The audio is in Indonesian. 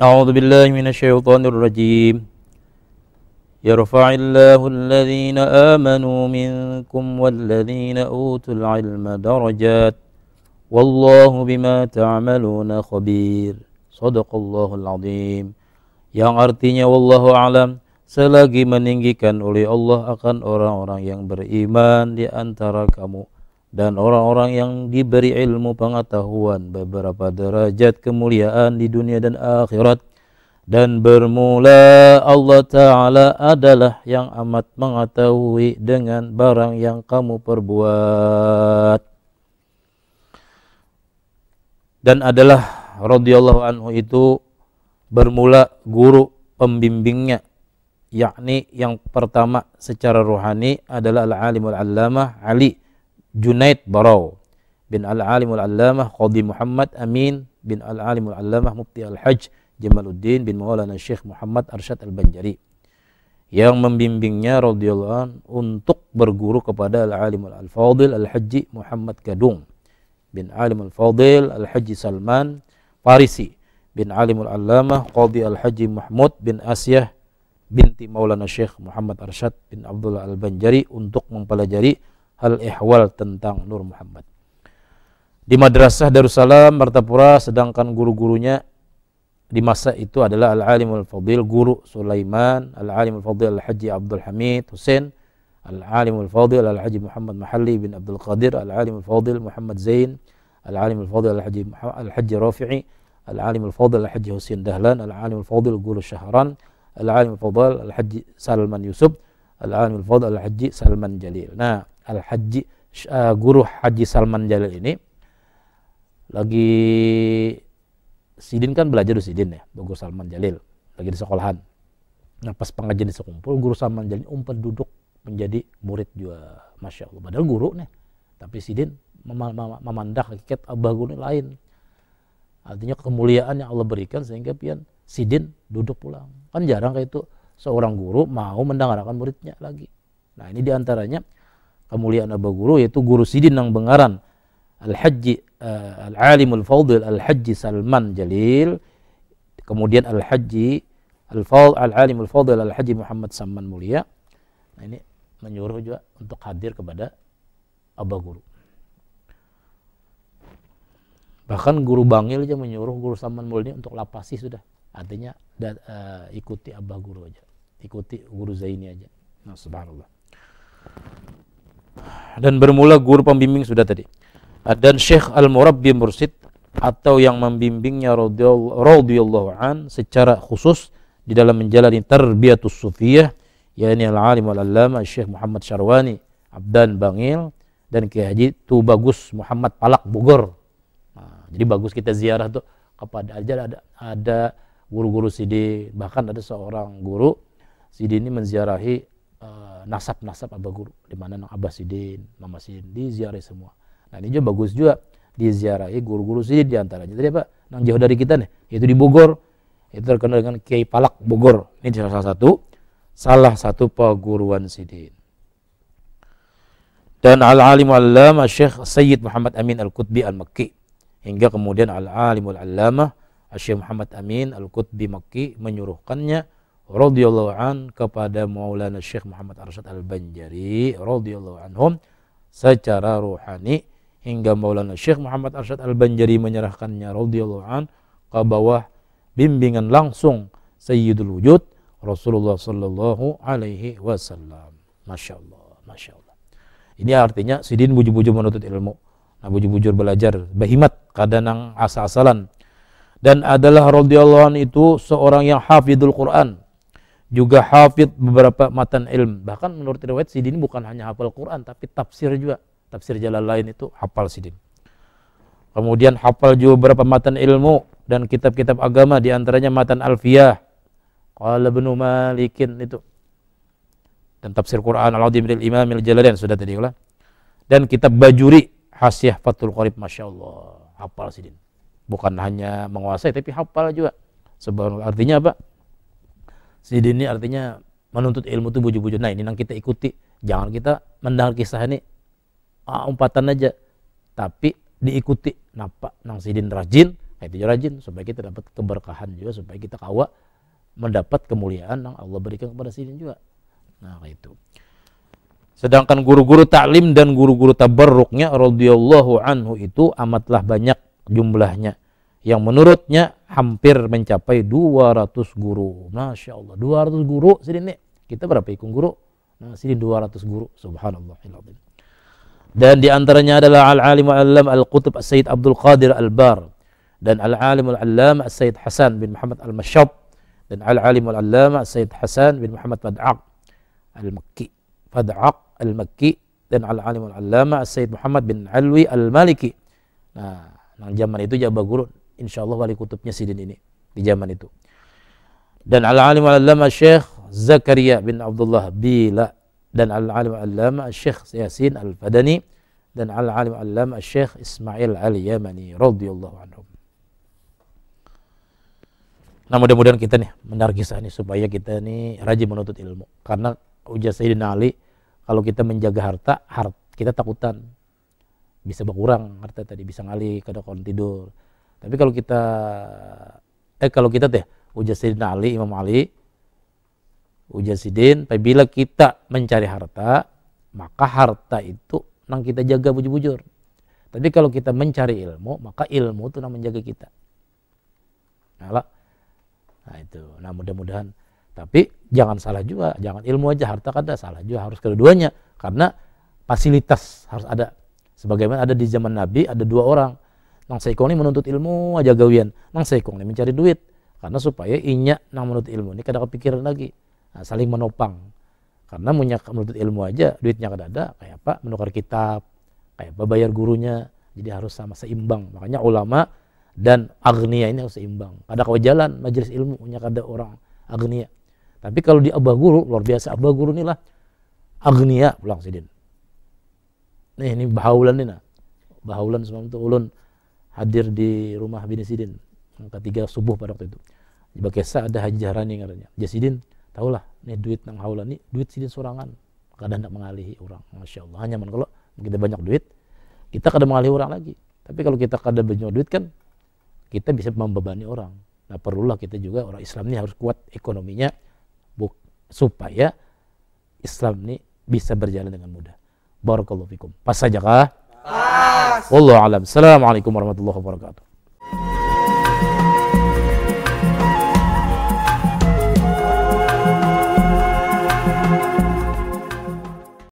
أعوذ بالله من الشيطان الرجيم. يرفع الله الذين آمنوا منكم والذين أوتوا العلم درجات. والله بما تعملون خبير. صدق الله العظيم. Yang artinya wallahu alam selagi meninggikan oleh Allah akan orang-orang yang beriman di antara kamu. Dan orang-orang yang diberi ilmu pengetahuan beberapa derajat kemuliaan di dunia dan akhirat. Dan bermula Allah Ta'ala adalah yang amat mengetahui dengan barang yang kamu perbuat. Dan adalah radhiyallahu anhu itu bermula guru pembimbingnya. Yakni yang pertama secara rohani adalah al-alimul allamah Ali Junaid Barau bin Al-Alimul Allamah Qadi Muhammad Amin bin Al-Alimul Allamah Mufti Al-Hajj Jamaluddin bin Maulana Syekh Muhammad Arsyad Al-Banjari yang membimbingnya radhiyallahu untuk berguru kepada Al-Alimul Al-Fadil Al-Haji Muhammad Gadung bin Alimul Fadil Al-Haji Salman Farisi bin Alimul Allamah Qadi Al-Haji Mahmud bin Asyah binti Maulana Syekh Muhammad Arsyad bin Abdullah Al-Banjari untuk mempelajari hal ihwal tentang Nur Muhammad. Di Madrasah Darussalam Martapura sedangkan guru-gurunya di masa itu adalah Al-Alimul Fadil Guru Sulaiman, Al-Alimul Fadil Al-Haji Abdul Hamid Hussein, Al-Alimul Fadil Al-Haji Muhammad Mahalli bin Abdul Qadir, Al-Alimul Fadil Muhammad Zain, Al-Alimul Fadil Al-Haji Al-Haji Rafi'i, Al-Alimul Fadil Al-Haji Hussein Dahlan, Al-Alimul Fadil Guru Syahran, Al-Alimul Fadil Al-Haji Salman Yusuf, Al-Alimul Fadil Al-Haji Salman Jalil. Nah, Al-Haji uh, guru Haji Salman Jalil ini lagi Sidin kan belajar di Sidin ya, guru Salman Jalil lagi di sekolahan. Nah pas pengajian di sekumpul, guru Salman Jalil umpat duduk menjadi murid juga, masya Allah. Padahal guru nih, tapi Sidin mem memandang hakikat abah guru lain. Artinya kemuliaan yang Allah berikan sehingga pian Sidin duduk pulang. Kan jarang kayak itu seorang guru mau mendengarkan muridnya lagi. Nah ini di antaranya kemuliaan Abu Guru yaitu Guru Sidin yang Bengaran Al-Haji uh, Al-Alimul Fadil Al-Haji Salman Jalil kemudian Al-Haji Al-Alimul Fadil Al-Haji Muhammad Saman Mulia. Nah ini menyuruh juga untuk hadir kepada Abu Guru. Bahkan guru Bangil aja menyuruh guru Saman Mulia untuk lapasi sudah. Artinya uh, ikuti Abah Guru aja. Ikuti guru Zaini aja. Nah subhanallah dan bermula guru pembimbing sudah tadi dan Syekh Al-Murabbi Mursid atau yang membimbingnya radhiyallahu an secara khusus di dalam menjalani tarbiyatus sufiyah yakni al-alim wal-allama Syekh Muhammad Syarwani Abdan Bangil dan Kiai Haji Tubagus Muhammad Palak Bogor. Nah, jadi bagus kita ziarah tuh kepada aja ada ada guru-guru Sidi bahkan ada seorang guru Sidi ini menziarahi nasab-nasab Abah Guru di mana Nang Abah Sidin, Mama Sidin diziarahi semua. Nah ini juga bagus juga diziarahi guru-guru Sidin di antaranya. Tadi apa? Nang jauh dari kita nih, yaitu di Bogor. Itu terkenal dengan Kiai Palak Bogor. Ini salah satu salah satu perguruan Sidin. Dan al-alim al-allama Syekh Sayyid Muhammad Amin Al-Qutbi Al-Makki. Hingga kemudian al-alim al-allama Syekh Muhammad Amin Al-Qutbi Makki menyuruhkannya radhiyallahu an kepada Maulana Syekh Muhammad Arsyad Al-Banjari radhiyallahu anhum secara ruhani hingga Maulana Syekh Muhammad Arsyad Al-Banjari menyerahkannya radhiyallahu an ke bawah bimbingan langsung Sayyidul Wujud Rasulullah sallallahu alaihi wasallam. Masya Allah, Masya Allah. Ini artinya sidin bujur-bujur menuntut ilmu. Nah bujur-bujur belajar. Bahimat kadang asa-asalan. Dan adalah radhiyallahu an itu seorang yang hafidul Quran juga hafid beberapa matan ilm. Bahkan menurut riwayat Sidin bukan hanya hafal Quran tapi tafsir juga. Tafsir jalan lain itu hafal Sidin. Kemudian hafal juga beberapa matan ilmu dan kitab-kitab agama di antaranya matan Alfiyah. Qala Ibnu Malikin itu. Dan tafsir Quran Al-Azim dari Imam Al-Jalalain sudah tadi ulah. Dan kitab Bajuri Hasyah Fathul Qarib Masya Allah. Hafal Sidin. Bukan hanya menguasai tapi hafal juga. Sebab artinya apa? Sidin ini artinya menuntut ilmu itu buju-buju. Nah ini yang kita ikuti. Jangan kita mendengar kisah ini ah, umpatan aja. Tapi diikuti. Napa nang sidin rajin Nah, itu rajin supaya kita dapat keberkahan juga supaya kita kawa mendapat kemuliaan yang Allah berikan kepada sidin juga. Nah, itu. Sedangkan guru-guru taklim dan guru-guru tabarruknya radhiyallahu anhu itu amatlah banyak jumlahnya. Yang menurutnya hampir mencapai 200 guru. Masya Allah, 200 guru sidin nih. Kita berapa ikut guru? Nah, sini 200 guru. Subhanallah. Dan diantaranya adalah al-alim al-allam al-qutub Sayyid Abdul Qadir al-Bar dan al-alim al-allama Sayyid Hasan bin Muhammad al-Mashab dan al-alim al-allama Sayyid Hasan bin Muhammad Fad'aq al-Makki Fad'aq al-Makki dan al-alim al-allama Sayyid Muhammad bin Alwi al-Maliki nah nang zaman itu jabat guru insyaallah wali kutubnya sidin ini di zaman itu dan al-alim al-allama Syekh Zakaria bin Abdullah Bila dan al-alim al-allama Syekh Yasin al-Fadani dan al-alim al-allama Syekh Ismail al-Yamani radhiyallahu anhum Nah mudah-mudahan kita nih menarik kisah ini supaya kita nih rajin menuntut ilmu. Karena ujar Sayyidina Ali, kalau kita menjaga harta, harta kita takutan bisa berkurang harta tadi bisa ngali kada kon tidur. Tapi kalau kita eh kalau kita teh ujar Sayyidina Ali, Imam Ali, ujar Sidin, apabila kita mencari harta, maka harta itu nang kita jaga bujur-bujur. Tapi kalau kita mencari ilmu, maka ilmu itu nang menjaga kita. Nah, Nah itu. Nah mudah-mudahan. Tapi jangan salah juga, jangan ilmu aja harta kada salah juga harus keduanya karena fasilitas harus ada. Sebagaimana ada di zaman Nabi ada dua orang. Nang seikong ini menuntut ilmu aja gawian, nang seikong ini mencari duit. Karena supaya inya nang menuntut ilmu ini kada kepikiran lagi. Nah, saling menopang. Karena punya menuntut ilmu aja duitnya kada ada, kayak apa? Menukar kitab, kayak apa bayar gurunya. Jadi harus sama seimbang. Makanya ulama dan agnia ini harus seimbang. Ada kau jalan majelis ilmu punya kada orang agnia. Tapi kalau di abah guru luar biasa abah guru inilah agnia pulang sidin. Nih ini bahaulan ini nah. Bahaulan semalam itu ulun hadir di rumah bini sidin ketiga subuh pada waktu itu. Di Bakesa ada Haji Jahrani katanya. Jasidin, tahulah nih duit nang haulan nih duit sidin sorangan. Kadang tidak mengalihi orang. Masya Allah. Hanya kalau kita banyak duit, kita kadang mengalihi orang lagi. Tapi kalau kita kadang banyak duit kan kita bisa membebani orang. Nah perlulah kita juga orang Islam ini harus kuat ekonominya supaya Islam ini bisa berjalan dengan mudah. Barakallahu fikum. Pas saja kah? Pas. Wallahu alam. Assalamualaikum warahmatullahi wabarakatuh.